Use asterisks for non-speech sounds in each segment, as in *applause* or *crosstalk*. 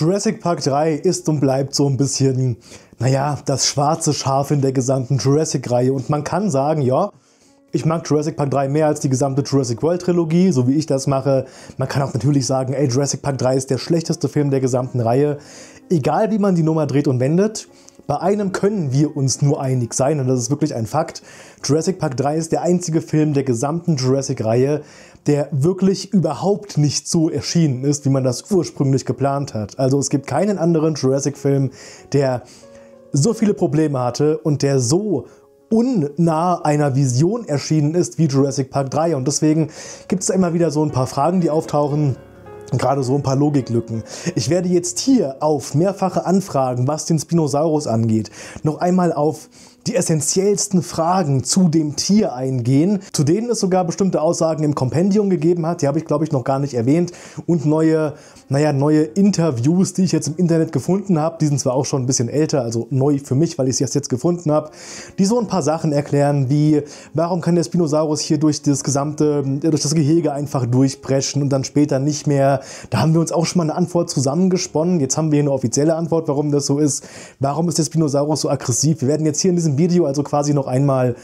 Jurassic Park 3 ist und bleibt so ein bisschen, naja, das schwarze Schaf in der gesamten Jurassic-Reihe. Und man kann sagen, ja, ich mag Jurassic Park 3 mehr als die gesamte Jurassic World Trilogie, so wie ich das mache. Man kann auch natürlich sagen, ey, Jurassic Park 3 ist der schlechteste Film der gesamten Reihe. Egal wie man die Nummer dreht und wendet, bei einem können wir uns nur einig sein und das ist wirklich ein Fakt. Jurassic Park 3 ist der einzige Film der gesamten Jurassic-Reihe, der wirklich überhaupt nicht so erschienen ist, wie man das ursprünglich geplant hat. Also es gibt keinen anderen Jurassic-Film, der so viele Probleme hatte und der so unnah einer Vision erschienen ist wie Jurassic Park 3. Und deswegen gibt es da immer wieder so ein paar Fragen, die auftauchen. Gerade so ein paar Logiklücken. Ich werde jetzt hier auf mehrfache Anfragen, was den Spinosaurus angeht, noch einmal auf die essentiellsten Fragen zu dem Tier eingehen, zu denen es sogar bestimmte Aussagen im Kompendium gegeben hat, die habe ich glaube ich noch gar nicht erwähnt und neue, naja, neue Interviews, die ich jetzt im Internet gefunden habe, die sind zwar auch schon ein bisschen älter, also neu für mich, weil ich sie erst jetzt gefunden habe, die so ein paar Sachen erklären, wie warum kann der Spinosaurus hier durch das gesamte, durch das Gehege einfach durchbrechen und dann später nicht mehr. Da haben wir uns auch schon mal eine Antwort zusammengesponnen. Jetzt haben wir hier eine offizielle Antwort, warum das so ist. Warum ist der Spinosaurus so aggressiv? Wir werden jetzt hier in diesem Video also quasi noch einmal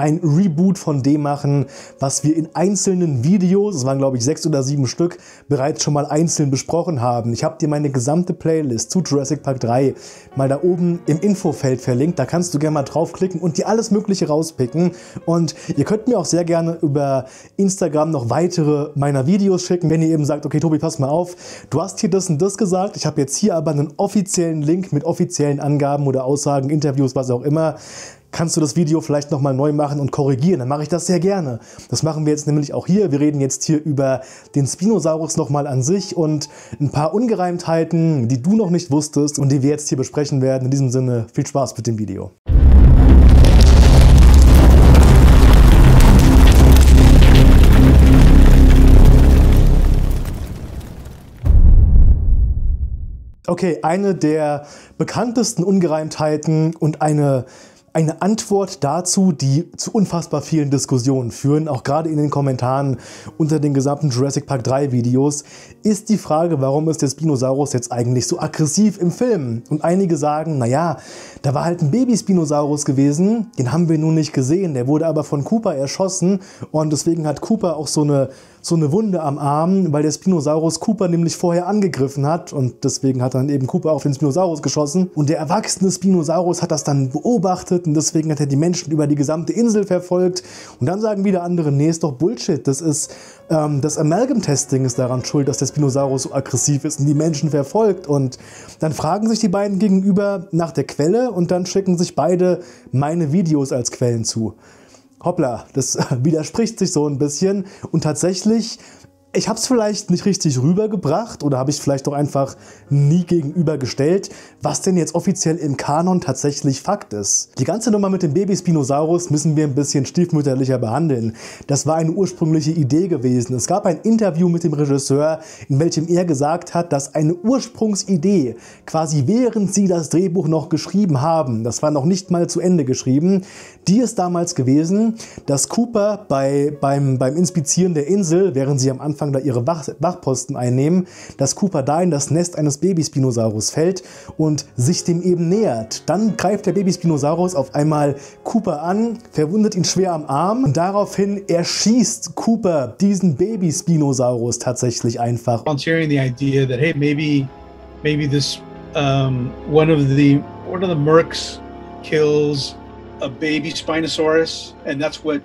ein Reboot von dem machen, was wir in einzelnen Videos, es waren glaube ich sechs oder sieben Stück, bereits schon mal einzeln besprochen haben. Ich habe dir meine gesamte Playlist zu Jurassic Park 3 mal da oben im Infofeld verlinkt. Da kannst du gerne mal draufklicken und dir alles Mögliche rauspicken. Und ihr könnt mir auch sehr gerne über Instagram noch weitere meiner Videos schicken, wenn ihr eben sagt, okay Tobi, pass mal auf, du hast hier das und das gesagt. Ich habe jetzt hier aber einen offiziellen Link mit offiziellen Angaben oder Aussagen, Interviews, was auch immer kannst du das Video vielleicht nochmal neu machen und korrigieren. Dann mache ich das sehr gerne. Das machen wir jetzt nämlich auch hier. Wir reden jetzt hier über den Spinosaurus nochmal an sich und ein paar Ungereimtheiten, die du noch nicht wusstest und die wir jetzt hier besprechen werden. In diesem Sinne, viel Spaß mit dem Video. Okay, eine der bekanntesten Ungereimtheiten und eine eine Antwort dazu, die zu unfassbar vielen Diskussionen führen, auch gerade in den Kommentaren unter den gesamten Jurassic Park 3 Videos, ist die Frage, warum ist der Spinosaurus jetzt eigentlich so aggressiv im Film? Und einige sagen, naja, da war halt ein Baby-Spinosaurus gewesen, den haben wir nun nicht gesehen, der wurde aber von Cooper erschossen und deswegen hat Cooper auch so eine so eine Wunde am Arm, weil der Spinosaurus Cooper nämlich vorher angegriffen hat und deswegen hat dann eben Cooper auf den Spinosaurus geschossen. Und der erwachsene Spinosaurus hat das dann beobachtet und deswegen hat er die Menschen über die gesamte Insel verfolgt. Und dann sagen wieder andere, nee, ist doch Bullshit, das ist ähm, das Amalgam-Testing ist daran schuld, dass der Spinosaurus so aggressiv ist und die Menschen verfolgt. Und dann fragen sich die beiden gegenüber nach der Quelle und dann schicken sich beide meine Videos als Quellen zu. Hoppla, das *laughs* widerspricht sich so ein bisschen. Und tatsächlich ich habe es vielleicht nicht richtig rübergebracht oder habe ich vielleicht doch einfach nie gegenübergestellt, was denn jetzt offiziell im Kanon tatsächlich Fakt ist. Die ganze Nummer mit dem Baby Spinosaurus müssen wir ein bisschen stiefmütterlicher behandeln. Das war eine ursprüngliche Idee gewesen. Es gab ein Interview mit dem Regisseur, in welchem er gesagt hat, dass eine Ursprungsidee, quasi während sie das Drehbuch noch geschrieben haben, das war noch nicht mal zu Ende geschrieben, die ist damals gewesen, dass Cooper bei, beim, beim Inspizieren der Insel, während sie am Anfang Da ihre Wach Wachposten einnehmen, dass Cooper da in das Nest eines Babyspinosaurus fällt und sich dem eben nähert. Dann greift der Babyspinosaurus auf einmal Cooper an, verwundet ihn schwer am Arm und daraufhin erschießt Cooper diesen Babyspinosaurus tatsächlich einfach. Volunteering the idea that hey maybe maybe this one of the mercs kills a baby Spinosaurus and that's what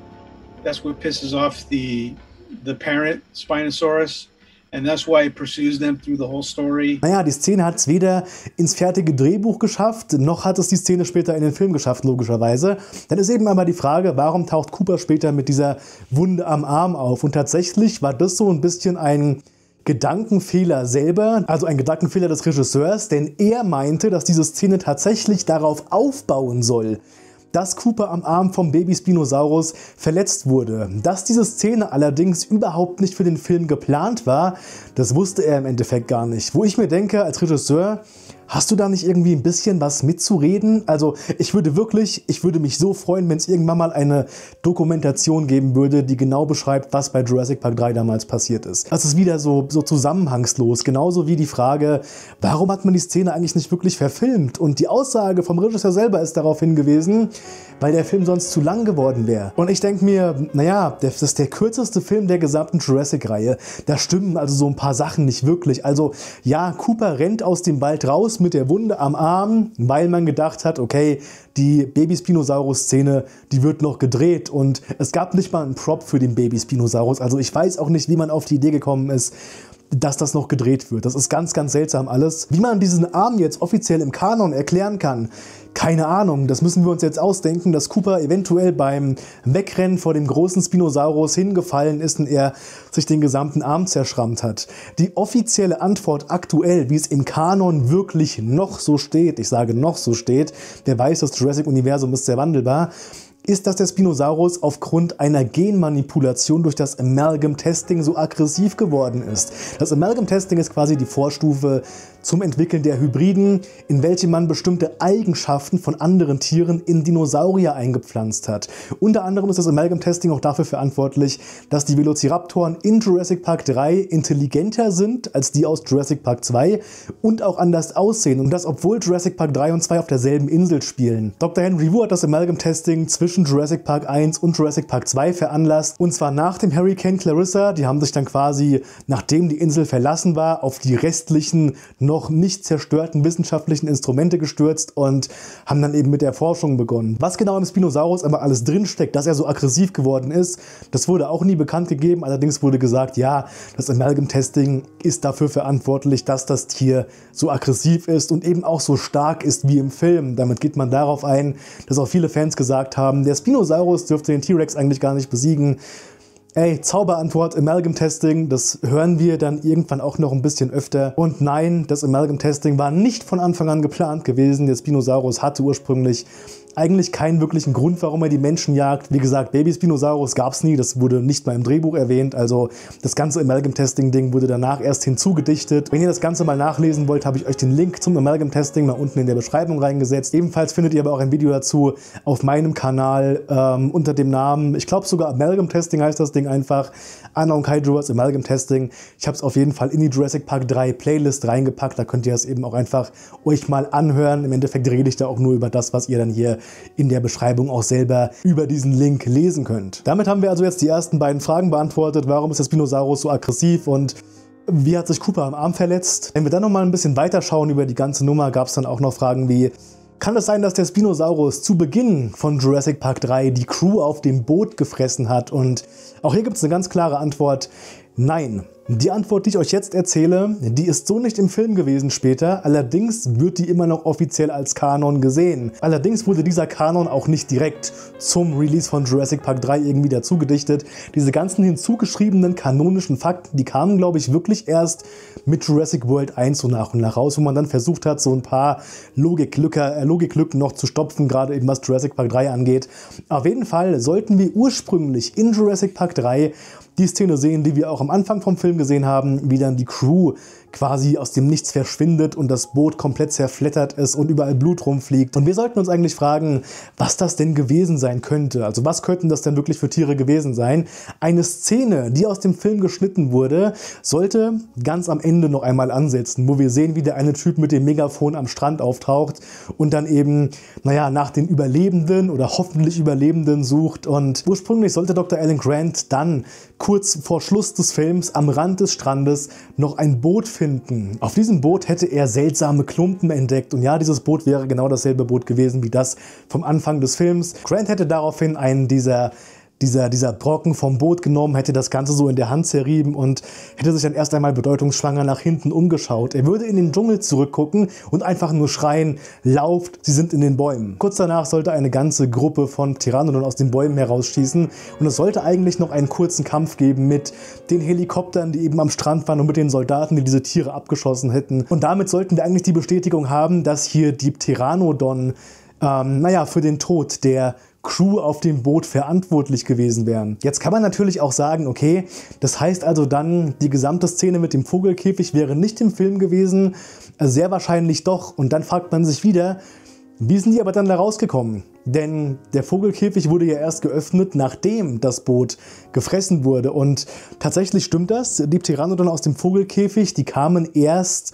that's what pisses off the the parent Spinosaurus. And that's why it pursues them through the whole story. Naja, die Szene hat es weder ins fertige Drehbuch geschafft, noch hat es die Szene später in den Film geschafft, logischerweise. Dann ist eben aber die Frage, warum taucht Cooper später mit dieser Wunde am Arm auf? Und tatsächlich war das so ein bisschen ein Gedankenfehler selber, also ein Gedankenfehler des Regisseurs, denn er meinte, dass diese Szene tatsächlich darauf aufbauen soll, dass Cooper am Arm vom Baby Spinosaurus verletzt wurde. Dass diese Szene allerdings überhaupt nicht für den Film geplant war, das wusste er im Endeffekt gar nicht. Wo ich mir denke, als Regisseur, Hast du da nicht irgendwie ein bisschen was mitzureden? Also ich würde wirklich, ich würde mich so freuen, wenn es irgendwann mal eine Dokumentation geben würde, die genau beschreibt, was bei Jurassic Park 3 damals passiert ist. Das ist wieder so, so zusammenhangslos. Genauso wie die Frage, warum hat man die Szene eigentlich nicht wirklich verfilmt? Und die Aussage vom Regisseur selber ist darauf hingewiesen, weil der Film sonst zu lang geworden wäre. Und ich denke mir, naja, das ist der kürzeste Film der gesamten Jurassic-Reihe. Da stimmen also so ein paar Sachen nicht wirklich. Also ja, Cooper rennt aus dem Wald raus, mit der Wunde am Arm, weil man gedacht hat, okay, die Baby-Spinosaurus-Szene, die wird noch gedreht und es gab nicht mal einen Prop für den Baby-Spinosaurus. Also ich weiß auch nicht, wie man auf die Idee gekommen ist, dass das noch gedreht wird. Das ist ganz, ganz seltsam alles. Wie man diesen Arm jetzt offiziell im Kanon erklären kann, keine Ahnung, das müssen wir uns jetzt ausdenken, dass Cooper eventuell beim Wegrennen vor dem großen Spinosaurus hingefallen ist und er sich den gesamten Arm zerschrammt hat. Die offizielle Antwort aktuell, wie es im Kanon wirklich noch so steht, ich sage noch so steht, wer weiß, das Jurassic-Universum ist sehr wandelbar, ist, dass der Spinosaurus aufgrund einer Genmanipulation durch das Amalgam Testing so aggressiv geworden ist. Das Amalgam Testing ist quasi die Vorstufe zum Entwickeln der Hybriden, in welche man bestimmte Eigenschaften von anderen Tieren in Dinosaurier eingepflanzt hat. Unter anderem ist das Amalgam Testing auch dafür verantwortlich, dass die Velociraptoren in Jurassic Park 3 intelligenter sind als die aus Jurassic Park 2 und auch anders aussehen. Und das, obwohl Jurassic Park 3 und 2 auf derselben Insel spielen. Dr. Henry Wu hat das Amalgam Testing zwischen Jurassic Park 1 und Jurassic Park 2 veranlasst. Und zwar nach dem Hurricane Clarissa. Die haben sich dann quasi, nachdem die Insel verlassen war, auf die restlichen noch nicht zerstörten wissenschaftlichen Instrumente gestürzt und haben dann eben mit der Forschung begonnen. Was genau im Spinosaurus aber alles drinsteckt, dass er so aggressiv geworden ist, das wurde auch nie bekannt gegeben. Allerdings wurde gesagt, ja, das Amalgam-Testing ist dafür verantwortlich, dass das Tier so aggressiv ist und eben auch so stark ist wie im Film. Damit geht man darauf ein, dass auch viele Fans gesagt haben, der Spinosaurus dürfte den T-Rex eigentlich gar nicht besiegen. Ey, Zauberantwort, Amalgam Testing, das hören wir dann irgendwann auch noch ein bisschen öfter. Und nein, das Amalgam Testing war nicht von Anfang an geplant gewesen. Der Spinosaurus hatte ursprünglich eigentlich keinen wirklichen Grund, warum er die Menschen jagt. Wie gesagt, Baby Spinosaurus gab es nie, das wurde nicht mal im Drehbuch erwähnt. Also das ganze Amalgam-Testing-Ding wurde danach erst hinzugedichtet. Wenn ihr das Ganze mal nachlesen wollt, habe ich euch den Link zum Amalgam-Testing mal unten in der Beschreibung reingesetzt. Ebenfalls findet ihr aber auch ein Video dazu auf meinem Kanal ähm, unter dem Namen, ich glaube sogar Amalgam-Testing heißt das Ding einfach, Anna und Kaijuas Amalgam-Testing. Ich habe es auf jeden Fall in die Jurassic Park 3 Playlist reingepackt. Da könnt ihr es eben auch einfach euch mal anhören. Im Endeffekt rede ich da auch nur über das, was ihr dann hier in der Beschreibung auch selber über diesen Link lesen könnt. Damit haben wir also jetzt die ersten beiden Fragen beantwortet. Warum ist der Spinosaurus so aggressiv und wie hat sich Cooper am Arm verletzt? Wenn wir dann nochmal ein bisschen weiter schauen über die ganze Nummer, gab es dann auch noch Fragen wie, kann es sein, dass der Spinosaurus zu Beginn von Jurassic Park 3 die Crew auf dem Boot gefressen hat? Und auch hier gibt es eine ganz klare Antwort. Nein, die Antwort, die ich euch jetzt erzähle, die ist so nicht im Film gewesen später, allerdings wird die immer noch offiziell als Kanon gesehen. Allerdings wurde dieser Kanon auch nicht direkt zum Release von Jurassic Park 3 irgendwie dazu gedichtet. Diese ganzen hinzugeschriebenen kanonischen Fakten, die kamen, glaube ich, wirklich erst mit Jurassic World 1 so nach und nach raus, wo man dann versucht hat, so ein paar Logiklücken, äh, Logiklücken noch zu stopfen, gerade eben was Jurassic Park 3 angeht. Auf jeden Fall sollten wir ursprünglich in Jurassic Park 3 die Szene sehen, die wir auch am Anfang vom Film gesehen haben, wie dann die Crew quasi aus dem Nichts verschwindet und das Boot komplett zerflettert ist und überall Blut rumfliegt. Und wir sollten uns eigentlich fragen, was das denn gewesen sein könnte. Also was könnten das denn wirklich für Tiere gewesen sein? Eine Szene, die aus dem Film geschnitten wurde, sollte ganz am Ende noch einmal ansetzen, wo wir sehen, wie der eine Typ mit dem Megafon am Strand auftaucht und dann eben, naja, nach den Überlebenden oder hoffentlich Überlebenden sucht. Und ursprünglich sollte Dr. Alan Grant dann kurz vor Schluss des Films am Rand des Strandes noch ein Boot finden finden. Auf diesem Boot hätte er seltsame Klumpen entdeckt und ja, dieses Boot wäre genau dasselbe Boot gewesen wie das vom Anfang des Films. Grant hätte daraufhin einen dieser dieser, dieser Brocken vom Boot genommen, hätte das Ganze so in der Hand zerrieben und hätte sich dann erst einmal bedeutungsschwanger nach hinten umgeschaut. Er würde in den Dschungel zurückgucken und einfach nur schreien, lauft, sie sind in den Bäumen. Kurz danach sollte eine ganze Gruppe von Tyrannodon aus den Bäumen herausschießen und es sollte eigentlich noch einen kurzen Kampf geben mit den Helikoptern, die eben am Strand waren und mit den Soldaten, die diese Tiere abgeschossen hätten. Und damit sollten wir eigentlich die Bestätigung haben, dass hier die Pteranodon ähm, naja, für den Tod der Crew auf dem Boot verantwortlich gewesen wären. Jetzt kann man natürlich auch sagen, okay, das heißt also dann, die gesamte Szene mit dem Vogelkäfig wäre nicht im Film gewesen, sehr wahrscheinlich doch. Und dann fragt man sich wieder, wie sind die aber dann da rausgekommen? Denn der Vogelkäfig wurde ja erst geöffnet, nachdem das Boot gefressen wurde. Und tatsächlich stimmt das. Die Pteranodon aus dem Vogelkäfig, die kamen erst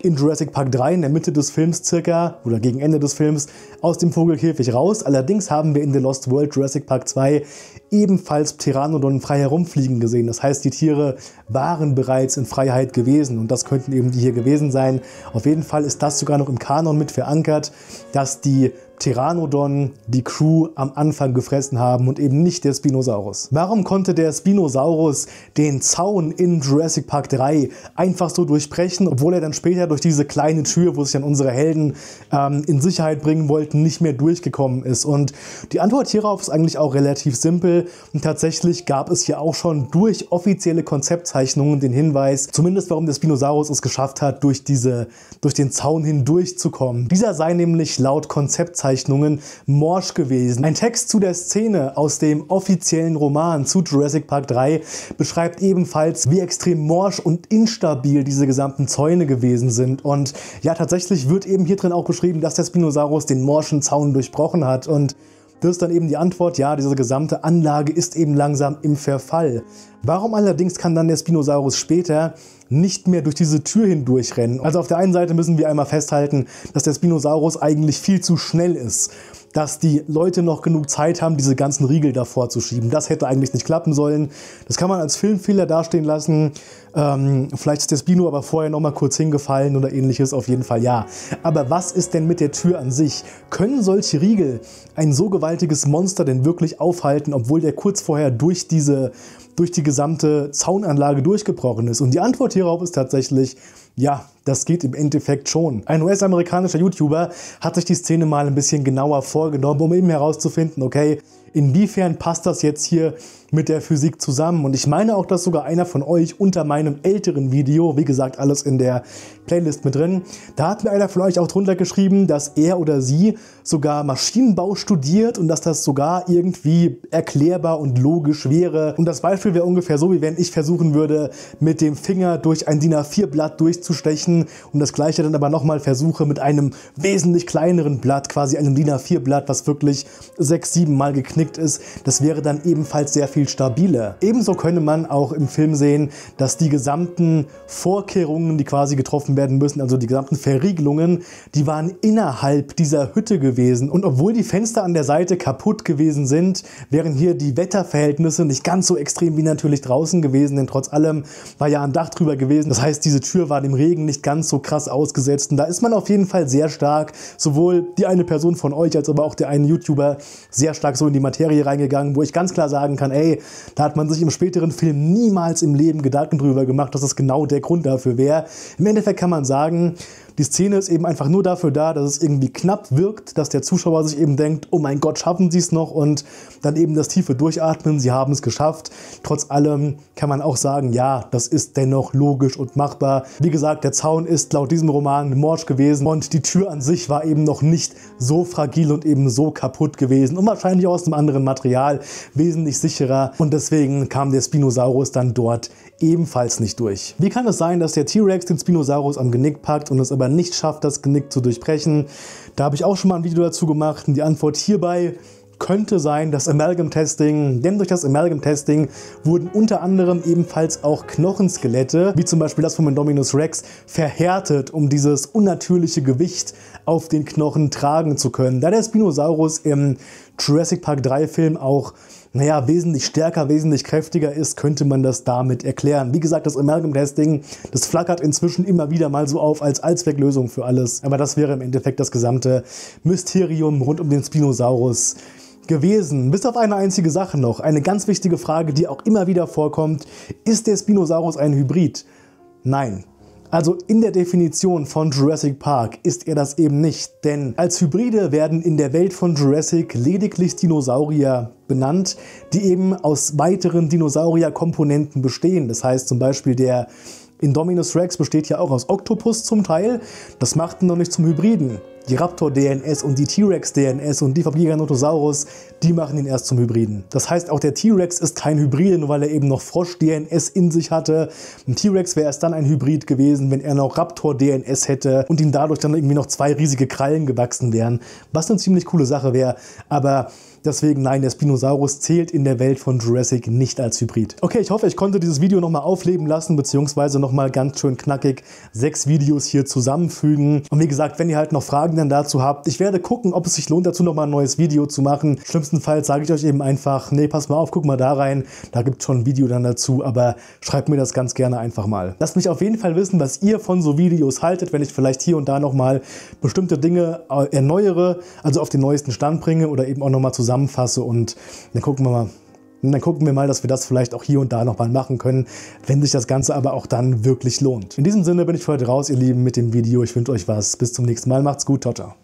in Jurassic Park 3 in der Mitte des Films circa oder gegen Ende des Films aus dem Vogelkäfig raus. Allerdings haben wir in The Lost World Jurassic Park 2 ebenfalls Pteranodon frei herumfliegen gesehen. Das heißt, die Tiere waren bereits in Freiheit gewesen und das könnten eben die hier gewesen sein. Auf jeden Fall ist das sogar noch im Kanon mit verankert, dass die Pteranodon die Crew am Anfang gefressen haben und eben nicht der Spinosaurus. Warum konnte der Spinosaurus den Zaun in Jurassic Park 3 einfach so durchbrechen, obwohl er dann später durch diese kleine Tür, wo sich dann unsere Helden ähm, in Sicherheit bringen wollten, nicht mehr durchgekommen ist? Und die Antwort hierauf ist eigentlich auch relativ simpel und tatsächlich gab es hier auch schon durch offizielle Konzeptzeichnungen den Hinweis, zumindest warum der Spinosaurus es geschafft hat, durch, diese, durch den Zaun hindurchzukommen. Dieser sei nämlich laut Konzeptzeichnungen morsch gewesen. Ein Text zu der Szene aus dem offiziellen Roman zu Jurassic Park 3 beschreibt ebenfalls, wie extrem morsch und instabil diese gesamten Zäune gewesen sind. Und ja, tatsächlich wird eben hier drin auch beschrieben, dass der Spinosaurus den morschen Zaun durchbrochen hat. Und das ist dann eben die Antwort, ja, diese gesamte Anlage ist eben langsam im Verfall. Warum allerdings kann dann der Spinosaurus später nicht mehr durch diese Tür hindurchrennen? Also auf der einen Seite müssen wir einmal festhalten, dass der Spinosaurus eigentlich viel zu schnell ist dass die Leute noch genug Zeit haben, diese ganzen Riegel davor zu schieben. Das hätte eigentlich nicht klappen sollen. Das kann man als Filmfehler dastehen lassen. Ähm, vielleicht ist der Spino aber vorher noch mal kurz hingefallen oder ähnliches. Auf jeden Fall ja. Aber was ist denn mit der Tür an sich? Können solche Riegel ein so gewaltiges Monster denn wirklich aufhalten, obwohl der kurz vorher durch diese durch die gesamte Zaunanlage durchgebrochen ist? Und die Antwort hierauf ist tatsächlich ja, das geht im Endeffekt schon. Ein US-amerikanischer YouTuber hat sich die Szene mal ein bisschen genauer vorgenommen, um eben herauszufinden, okay, inwiefern passt das jetzt hier mit der Physik zusammen. Und ich meine auch, dass sogar einer von euch unter meinem älteren Video, wie gesagt, alles in der Playlist mit drin, da hat mir einer von euch auch drunter geschrieben, dass er oder sie sogar Maschinenbau studiert und dass das sogar irgendwie erklärbar und logisch wäre. Und das Beispiel wäre ungefähr so, wie wenn ich versuchen würde, mit dem Finger durch ein DIN A4-Blatt durchzustechen und das gleiche dann aber nochmal versuche mit einem wesentlich kleineren Blatt, quasi einem DIN A4-Blatt, was wirklich sechs, sieben Mal geknickt ist. Das wäre dann ebenfalls sehr viel viel stabiler. Ebenso könne man auch im Film sehen, dass die gesamten Vorkehrungen, die quasi getroffen werden müssen, also die gesamten Verriegelungen, die waren innerhalb dieser Hütte gewesen. Und obwohl die Fenster an der Seite kaputt gewesen sind, wären hier die Wetterverhältnisse nicht ganz so extrem wie natürlich draußen gewesen, denn trotz allem war ja ein Dach drüber gewesen. Das heißt, diese Tür war dem Regen nicht ganz so krass ausgesetzt. Und da ist man auf jeden Fall sehr stark, sowohl die eine Person von euch als aber auch der eine YouTuber, sehr stark so in die Materie reingegangen, wo ich ganz klar sagen kann, ey, da hat man sich im späteren Film niemals im Leben Gedanken drüber gemacht, dass das genau der Grund dafür wäre. Im Endeffekt kann man sagen, die Szene ist eben einfach nur dafür da, dass es irgendwie knapp wirkt, dass der Zuschauer sich eben denkt, oh mein Gott, schaffen sie es noch und dann eben das tiefe Durchatmen, sie haben es geschafft. Trotz allem kann man auch sagen, ja, das ist dennoch logisch und machbar. Wie gesagt, der Zaun ist laut diesem Roman morsch gewesen und die Tür an sich war eben noch nicht so fragil und eben so kaputt gewesen und wahrscheinlich aus einem anderen Material, wesentlich sicherer und deswegen kam der Spinosaurus dann dort ebenfalls nicht durch. Wie kann es sein, dass der T-Rex den Spinosaurus am Genick packt und es aber nicht schafft, das Genick zu durchbrechen? Da habe ich auch schon mal ein Video dazu gemacht und die Antwort hierbei könnte sein das Amalgam Testing, denn durch das Amalgam Testing wurden unter anderem ebenfalls auch Knochenskelette, wie zum Beispiel das von Indominus Rex, verhärtet, um dieses unnatürliche Gewicht auf den Knochen tragen zu können. Da der Spinosaurus im Jurassic Park 3 Film auch naja, wesentlich stärker, wesentlich kräftiger ist, könnte man das damit erklären. Wie gesagt, das Amalgam-Testing, das flackert inzwischen immer wieder mal so auf als Allzwecklösung für alles. Aber das wäre im Endeffekt das gesamte Mysterium rund um den Spinosaurus gewesen. Bis auf eine einzige Sache noch. Eine ganz wichtige Frage, die auch immer wieder vorkommt. Ist der Spinosaurus ein Hybrid? Nein. Also in der Definition von Jurassic Park ist er das eben nicht, denn als Hybride werden in der Welt von Jurassic lediglich Dinosaurier benannt, die eben aus weiteren Dinosaurier-Komponenten bestehen. Das heißt zum Beispiel der Indominus Rex besteht ja auch aus Oktopus zum Teil. Das macht ihn noch nicht zum Hybriden. Die Raptor-DNS und die T-Rex-DNS und die vom Giganotosaurus, die machen ihn erst zum Hybriden. Das heißt, auch der T-Rex ist kein Hybride, nur weil er eben noch Frosch-DNS in sich hatte. Ein T-Rex wäre erst dann ein Hybrid gewesen, wenn er noch Raptor-DNS hätte und ihm dadurch dann irgendwie noch zwei riesige Krallen gewachsen wären. Was eine ziemlich coole Sache wäre. Aber Deswegen nein, der Spinosaurus zählt in der Welt von Jurassic nicht als Hybrid. Okay, ich hoffe, ich konnte dieses Video nochmal aufleben lassen, beziehungsweise nochmal ganz schön knackig sechs Videos hier zusammenfügen. Und wie gesagt, wenn ihr halt noch Fragen dann dazu habt, ich werde gucken, ob es sich lohnt, dazu nochmal ein neues Video zu machen. Schlimmstenfalls sage ich euch eben einfach, nee, pass mal auf, guck mal da rein, da gibt es schon ein Video dann dazu, aber schreibt mir das ganz gerne einfach mal. Lasst mich auf jeden Fall wissen, was ihr von so Videos haltet, wenn ich vielleicht hier und da nochmal bestimmte Dinge äh, erneuere, also auf den neuesten Stand bringe oder eben auch nochmal zusammen zusammenfasse und dann gucken wir mal. Dann gucken wir mal, dass wir das vielleicht auch hier und da nochmal machen können, wenn sich das Ganze aber auch dann wirklich lohnt. In diesem Sinne bin ich für heute raus, ihr Lieben, mit dem Video. Ich wünsche euch was. Bis zum nächsten Mal. Macht's gut. Ciao, ciao.